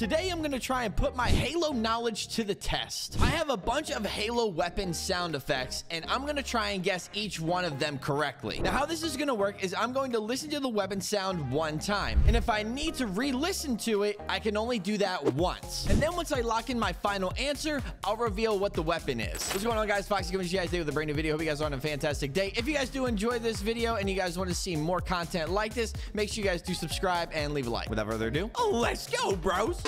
Today, I'm gonna try and put my Halo knowledge to the test. I have a bunch of Halo weapon sound effects, and I'm gonna try and guess each one of them correctly. Now, how this is gonna work is I'm going to listen to the weapon sound one time, and if I need to re-listen to it, I can only do that once. And then once I lock in my final answer, I'll reveal what the weapon is. What's going on, guys? Foxy coming to you guys today with a brand new video. Hope you guys are on a fantastic day. If you guys do enjoy this video and you guys want to see more content like this, make sure you guys do subscribe and leave a like. Without further ado, let's go, bros.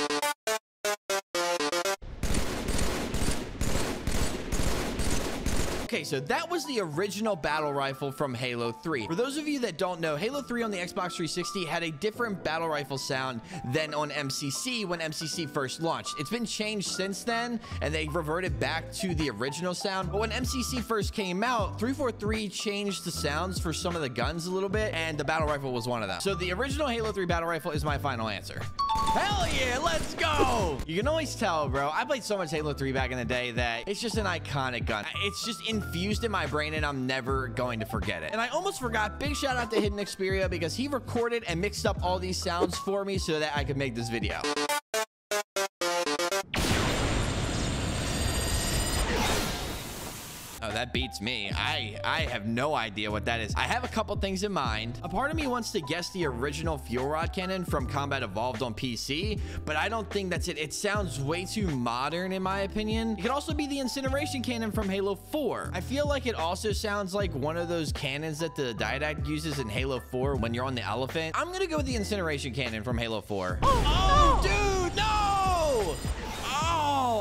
So that was the original battle rifle from Halo 3. For those of you that don't know, Halo 3 on the Xbox 360 had a different battle rifle sound than on MCC when MCC first launched. It's been changed since then, and they reverted back to the original sound. But when MCC first came out, 343 changed the sounds for some of the guns a little bit, and the battle rifle was one of them. So the original Halo 3 battle rifle is my final answer. Hell yeah, let's go! You can always tell, bro. I played so much Halo 3 back in the day that it's just an iconic gun. It's just infused in my brain and I'm never going to forget it. And I almost forgot, big shout out to Hidden Xperia because he recorded and mixed up all these sounds for me so that I could make this video. Oh, that beats me. I I have no idea what that is. I have a couple things in mind. A part of me wants to guess the original fuel rod cannon from Combat Evolved on PC, but I don't think that's it. It sounds way too modern in my opinion. It could also be the incineration cannon from Halo 4. I feel like it also sounds like one of those cannons that the Didact uses in Halo 4 when you're on the elephant. I'm gonna go with the incineration cannon from Halo 4. Oh, oh no! dude!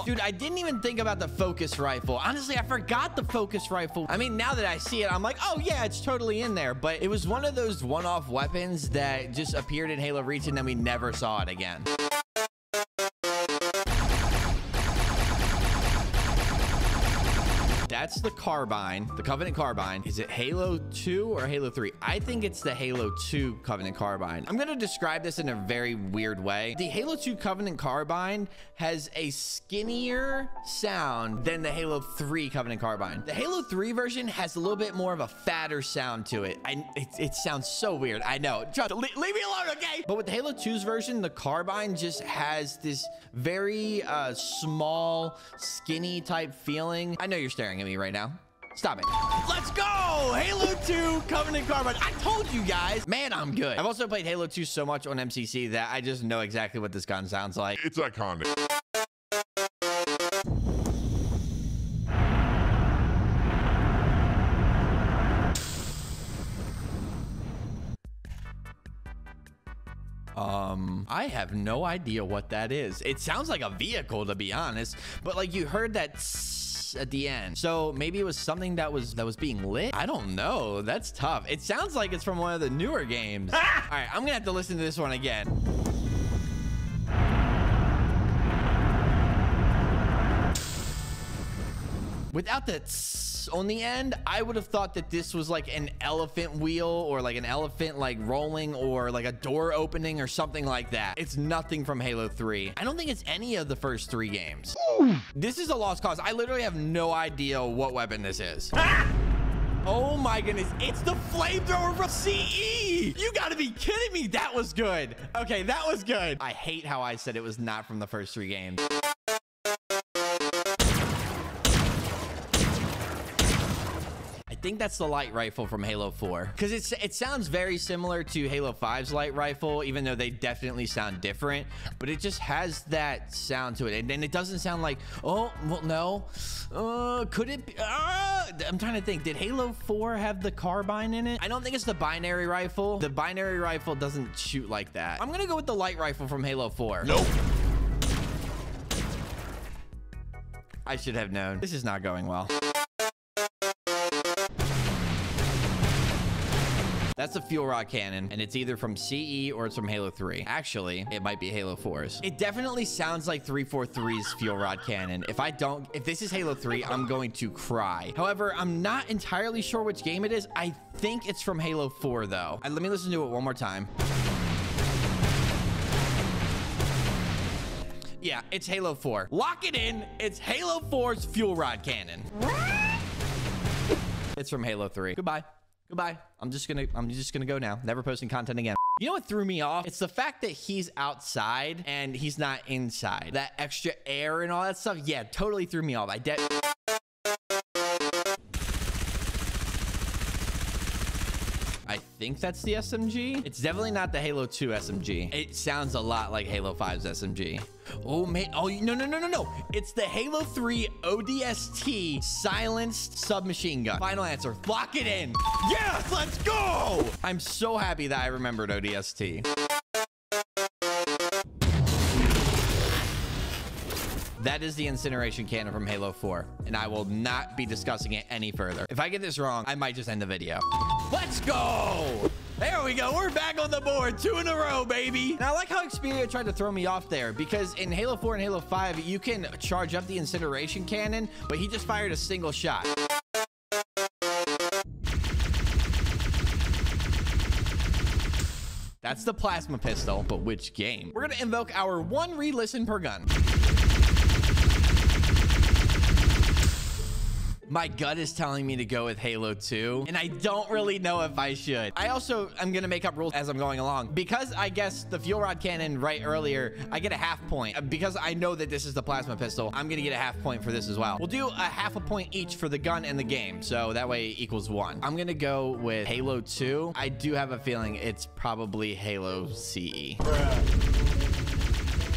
Dude, I didn't even think about the focus rifle. Honestly, I forgot the focus rifle. I mean, now that I see it, I'm like, oh yeah, it's totally in there. But it was one of those one-off weapons that just appeared in Halo Reach and then we never saw it again. That's the carbine, the Covenant carbine. Is it Halo 2 or Halo 3? I think it's the Halo 2 Covenant carbine. I'm going to describe this in a very weird way. The Halo 2 Covenant carbine has a skinnier sound than the Halo 3 Covenant carbine. The Halo 3 version has a little bit more of a fatter sound to it. I, it, it sounds so weird. I know. Just leave, leave me alone, okay? But with the Halo 2's version, the carbine just has this very uh, small, skinny type feeling. I know you're staring at me right now. Stop it. Let's go! Halo 2 Covenant Carbine. I told you guys. Man, I'm good. I've also played Halo 2 so much on MCC that I just know exactly what this gun sounds like. It's iconic. Um, I have no idea what that is. It sounds like a vehicle, to be honest. But like you heard that at the end. So maybe it was something that was that was being lit. I don't know. That's tough. It sounds like it's from one of the newer games. Ah! All right, I'm gonna have to listen to this one again. Without the on the end, I would have thought that this was like an elephant wheel or like an elephant like rolling or like a door opening or something like that. It's nothing from Halo 3. I don't think it's any of the first three games. This is a lost cause. I literally have no idea what weapon this is. Oh my goodness, it's the flamethrower from CE! You gotta be kidding me, that was good. Okay, that was good. I hate how I said it was not from the first three games. Think that's the light rifle from Halo 4 because it's it sounds very similar to Halo 5's light rifle, even though they definitely sound different. But it just has that sound to it, and then it doesn't sound like oh well no, uh, could it? Be, uh, I'm trying to think. Did Halo 4 have the carbine in it? I don't think it's the binary rifle. The binary rifle doesn't shoot like that. I'm gonna go with the light rifle from Halo 4. Nope. I should have known. This is not going well. That's a fuel rod cannon, and it's either from CE or it's from Halo 3. Actually, it might be Halo 4's. It definitely sounds like 343's fuel rod cannon. If I don't, if this is Halo 3, I'm going to cry. However, I'm not entirely sure which game it is. I think it's from Halo 4, though. Uh, let me listen to it one more time. Yeah, it's Halo 4. Lock it in. It's Halo 4's fuel rod cannon. It's from Halo 3. Goodbye. Goodbye. I'm just gonna I'm just gonna go now. Never posting content again. You know what threw me off? It's the fact that he's outside and he's not inside. That extra air and all that stuff. Yeah, totally threw me off. I think that's the SMG. It's definitely not the Halo 2 SMG. It sounds a lot like Halo 5's SMG. Oh, man. Oh, no, no, no, no, no. It's the Halo 3 ODST silenced submachine gun. Final answer. Lock it in. Yes, let's go. I'm so happy that I remembered ODST. That is the incineration cannon from Halo 4, and I will not be discussing it any further. If I get this wrong, I might just end the video. Let's go! There we go. We're back on the board. Two in a row, baby. And I like how Xperia tried to throw me off there because in Halo 4 and Halo 5, you can charge up the incineration cannon, but he just fired a single shot. That's the plasma pistol, but which game? We're gonna invoke our one re-listen per gun. My gut is telling me to go with Halo 2, and I don't really know if I should. I also am going to make up rules as I'm going along. Because I guess the fuel rod cannon right earlier, I get a half point. Uh, because I know that this is the plasma pistol, I'm going to get a half point for this as well. We'll do a half a point each for the gun and the game, so that way equals one. I'm going to go with Halo 2. I do have a feeling it's probably Halo CE.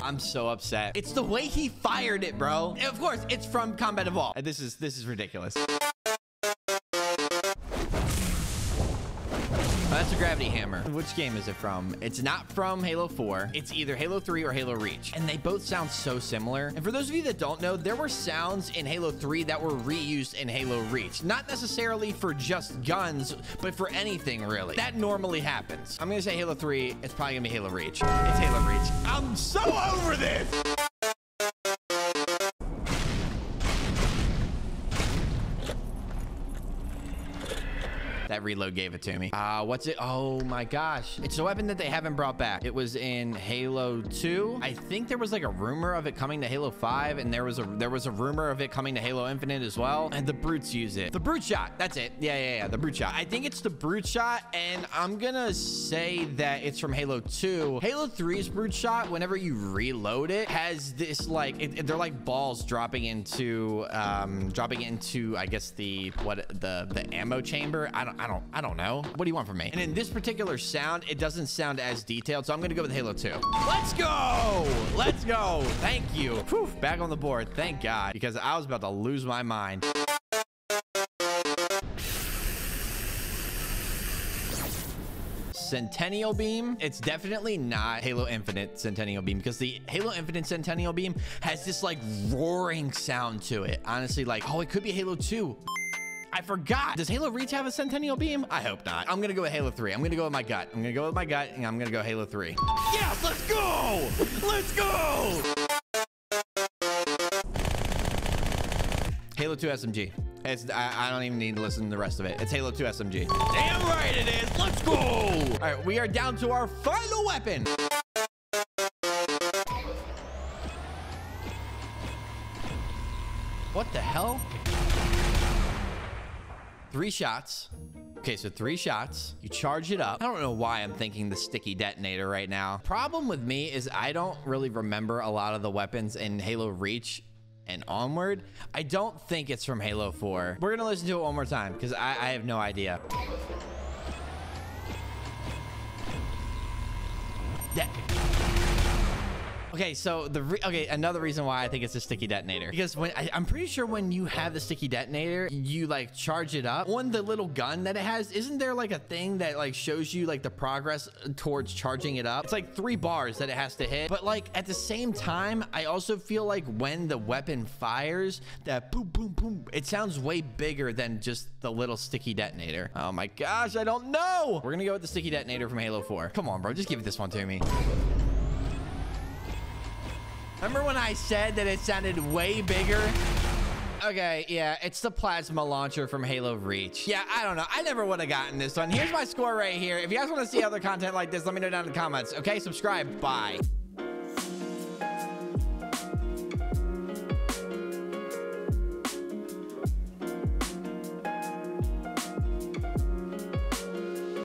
I'm so upset. It's the way he fired it, bro. Of course, it's from Combat Evolved. This is this is ridiculous. Which game is it from? It's not from Halo 4. It's either Halo 3 or Halo Reach. And they both sound so similar. And for those of you that don't know, there were sounds in Halo 3 that were reused in Halo Reach. Not necessarily for just guns, but for anything really. That normally happens. I'm gonna say Halo 3. It's probably gonna be Halo Reach. It's Halo Reach. I'm so over this! That reload gave it to me. Uh, what's it? Oh my gosh. It's a weapon that they haven't brought back. It was in Halo 2. I think there was like a rumor of it coming to Halo 5 and there was a there was a rumor of it coming to Halo Infinite as well. And the brutes use it. The brute shot. That's it. Yeah, yeah, yeah. The brute shot. I think it's the brute shot and I'm gonna say that it's from Halo 2. Halo 3's brute shot, whenever you reload it, has this like it, they're like balls dropping into um dropping into I guess the what the the ammo chamber. I don't I don't I don't know. What do you want from me? And in this particular sound, it doesn't sound as detailed, so I'm gonna go with Halo 2. Let's go! Let's go! Thank you. Whew, back on the board. Thank God, because I was about to lose my mind. Sentinel Beam. It's definitely not Halo Infinite Sentinel Beam because the Halo Infinite Sentinel Beam has this like roaring sound to it. Honestly, like, oh, it could be Halo 2. I forgot. Does Halo Reach have a Sentinel Beam? I hope not. I'm gonna go with Halo 3. I'm gonna go with my gut. I'm gonna go with my gut, and I'm gonna go Halo 3. Yes, let's go! Let's go! Halo 2 SMG. It's, I, I don't even need to listen to the rest of it. It's Halo 2 SMG. Damn right it is. Let's go! All right, we are down to our final weapon. Three shots. Okay, so three shots. You charge it up. I don't know why I'm thinking the sticky detonator right now. Problem with me is I don't really remember a lot of the weapons in Halo Reach and onward. I don't think it's from Halo 4. We're gonna listen to it one more time because I, I have no idea. Okay, so the okay another reason why I think it's a sticky detonator because when I, am pretty sure when you have the sticky detonator, you like charge it up on the little gun that it has. Isn't there like a thing that like shows you like the progress towards charging it up? It's like three bars that it has to hit, but like at the same time, I also feel like when the weapon fires, that boom boom boom, it sounds way bigger than just the little sticky detonator. Oh my gosh, I don't know. We're gonna go with the sticky detonator from Halo 4. Come on, bro, just give it this one to me. Remember when I said that it sounded way bigger? Okay, yeah, it's the plasma launcher from Halo Reach. Yeah, I don't know. I never would have gotten this one. Here's my score right here. If you guys want to see other content like this, let me know down in the comments. Okay, subscribe. Bye.